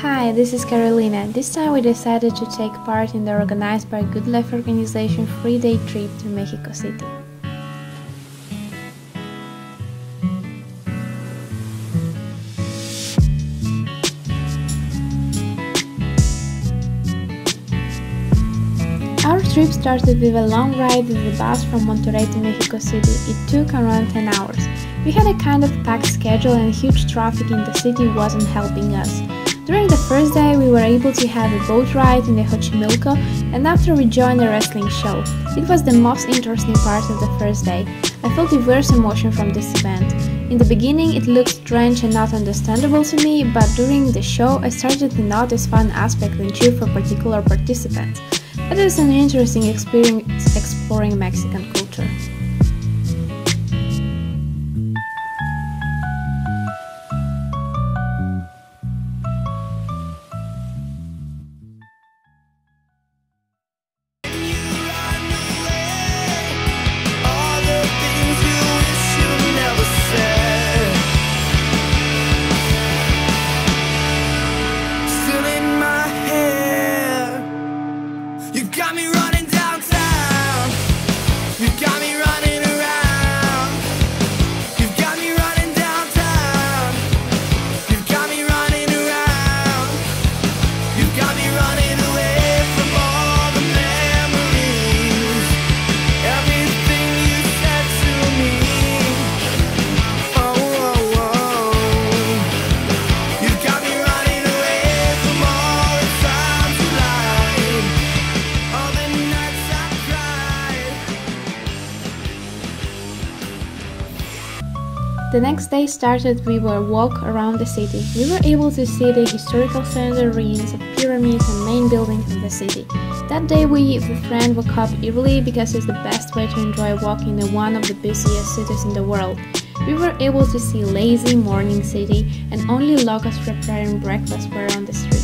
Hi, this is Karolina. This time we decided to take part in the organized by Good Life organization three day trip to Mexico City. Our trip started with a long ride with the bus from Monterrey to Mexico City. It took around 10 hours. We had a kind of packed schedule and huge traffic in the city wasn't helping us. During the first day, we were able to have a boat ride in the Xochimilco, and after we joined a wrestling show. It was the most interesting part of the first day. I felt diverse emotion from this event. In the beginning, it looked strange and not understandable to me, but during the show, I started to notice fun aspects and cheer for particular participants. It is an interesting experience exploring Mexican The next day started we were walk around the city. We were able to see the historical center, ruins of pyramids and main buildings of the city. That day we with a friend woke up early because it's the best way to enjoy walking in one of the busiest cities in the world. We were able to see lazy morning city and only locals preparing breakfast were on the streets.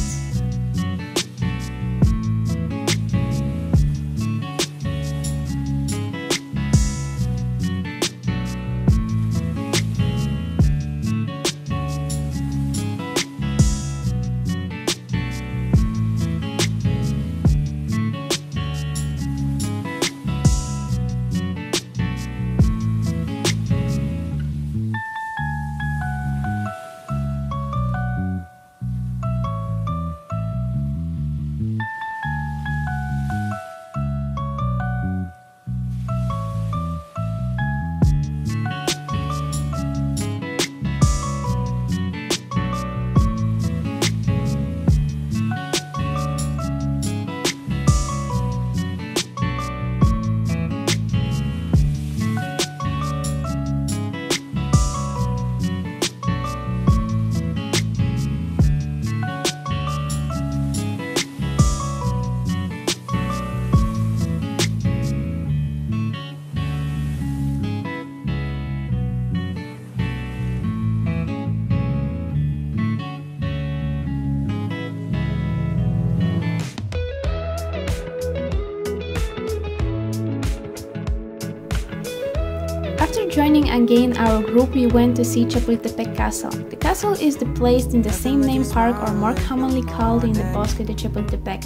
After joining again our group, we went to see Chapultepec Castle. The castle is the place in the same name park or more commonly called in the Bosque de Chapultepec.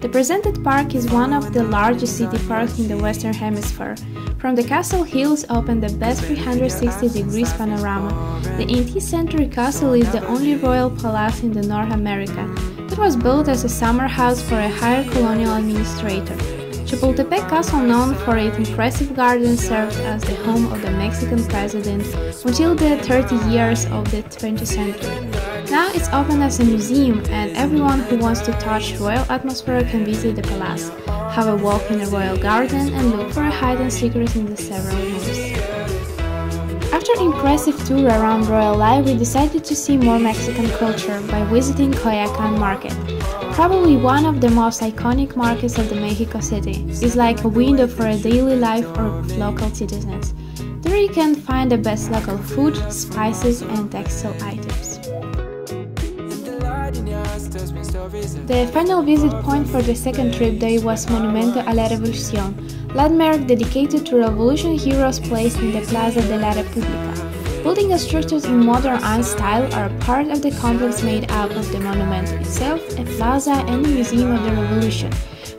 The presented park is one of the largest city parks in the Western Hemisphere. From the castle hills open the best 360 degrees panorama. The 18th century castle is the only royal palace in the North America. It was built as a summer house for a higher colonial administrator. Chapultepec Castle, known for its impressive garden, served as the home of the Mexican president until the 30 years of the 20th century. Now it's open as a museum, and everyone who wants to touch royal atmosphere can visit the palace, have a walk in the royal garden, and look for a hidden secrets in the several rooms. Impressive tour around Royal Life, we decided to see more Mexican culture by visiting Coyoacan Market. Probably one of the most iconic markets of the Mexico City. It's like a window for a daily life of local citizens. There you can find the best local food, spices and textile items. The final visit point for the second trip day was Monumento a la Revolución, landmark dedicated to revolution heroes placed in the Plaza de la República. Building structures in modern art style are part of the complex made up of the monument itself, a plaza, and a museum of the revolution.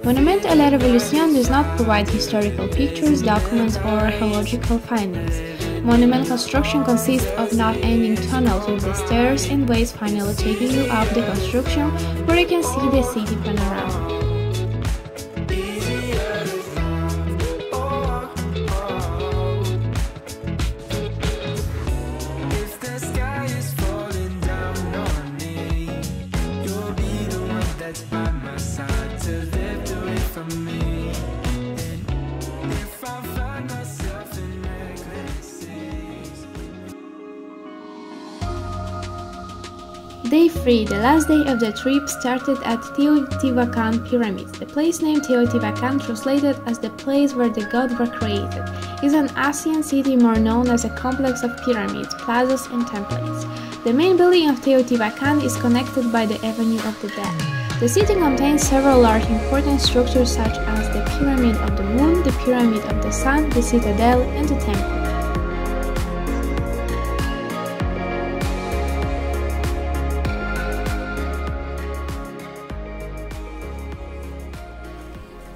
Monument à la Révolution does not provide historical pictures, documents, or archaeological findings. Monument construction consists of not-ending tunnels with the stairs and ways finally taking you up the construction where you can see the city panorama. Day 3, the last day of the trip, started at Teotihuacan Pyramids. The place name Teotihuacan, translated as the place where the gods were created, is an Asian city more known as a complex of pyramids, plazas, and temples. The main building of Teotihuacan is connected by the Avenue of the Dead. The city contains several large important structures such as the Pyramid of the Moon, the Pyramid of the Sun, the Citadel, and the Temple.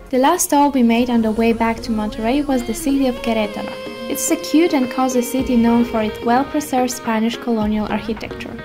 The last stop we made on the way back to Monterrey was the city of Querétaro. It's a cute and cozy city known for its well-preserved Spanish colonial architecture.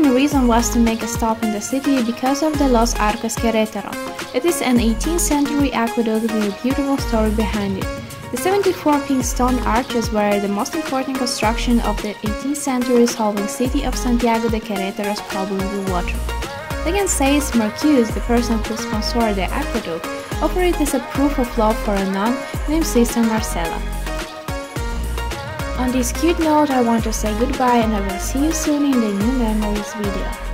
Main reason was to make a stop in the city because of the Los Arcos Querétaro. It is an 18th century aqueduct with a beautiful story behind it. The 74 pink stone arches were the most important construction of the 18th century solving city of Santiago de Querétaro's problem with water. Legend says Mercurius, the person who sponsored the aqueduct, offered it as a proof of love for a nun named Sister Marcella. On this cute note, I want to say goodbye and I will see you soon in the new memories video.